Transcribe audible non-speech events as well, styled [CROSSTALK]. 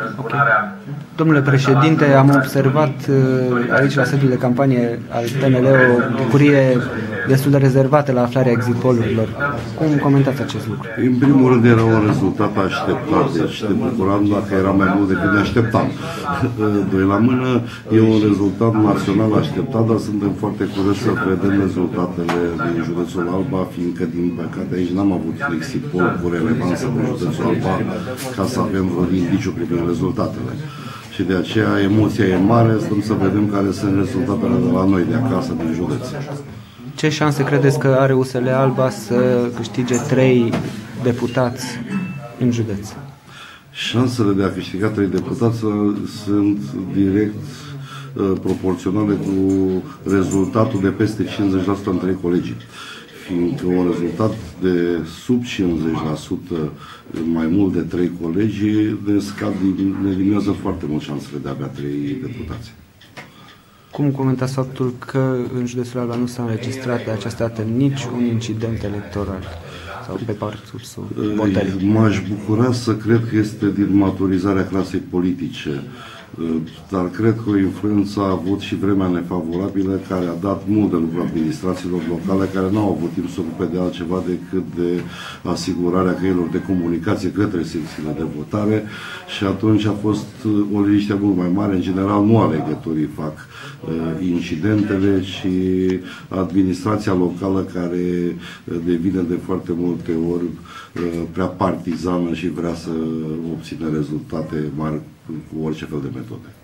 Răzbunarea. Domnule președinte, am observat uh, aici la sediul de campanie al PNL o bucurie destul de rezervată la aflarea exit-polurilor. Cum comentați acest lucru? În primul rând era un rezultat așteptat, deci te bucuram dacă era mai mult decât ne așteptam. [LAUGHS] Doi la mână, e un rezultat național așteptat, dar suntem foarte curioși să vedem rezultatele din județul Alba, fiindcă, din păcate, aici n-am avut exit-pol cu relevanță din județul Alba ca să avem vreo indiciu privind rezultatele. Și de aceea emoția e mare, stăm să vedem care sunt rezultatele de la noi, de acasă, din județ. Ce șanse credeți că are USL Alba să câștige trei deputați în județ? Șansele de a câștiga trei deputați sunt direct uh, proporționale cu rezultatul de peste 50% în trei colegii fiindcă un rezultat de sub 50% mai mult de trei colegi ne, scad, ne eliminează foarte mult șansele de a avea trei deputați. Cum comentați faptul că în județul Alba nu s-a înregistrat de această dată nici un incident electoral sau pe parcursul votării? M-aș bucura să cred că este din maturizarea clasei politice dar cred că o influență a avut și vremea nefavorabilă care a dat mult de lucru administrațiilor locale care nu au avut timp să ocupe de altceva decât de asigurarea căilor de comunicație către secțiile de votare și atunci a fost o liniște mult mai mare. În general nu alegătorii fac uh, incidentele, ci administrația locală care devine de foarte multe ori uh, prea partizană și vrea să obțină rezultate mari cu orice fel de metode.